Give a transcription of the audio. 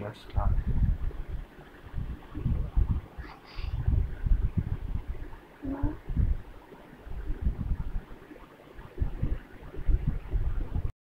Yes.